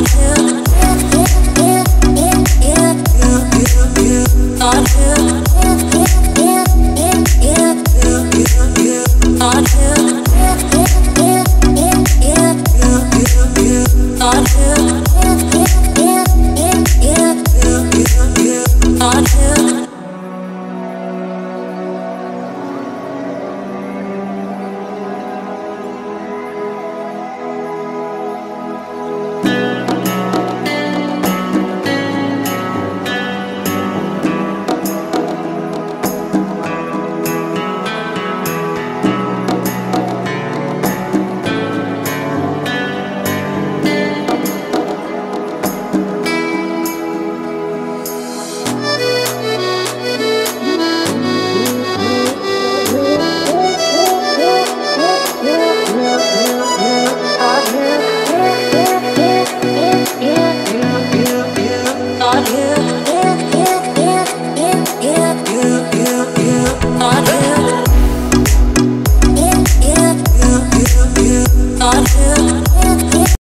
until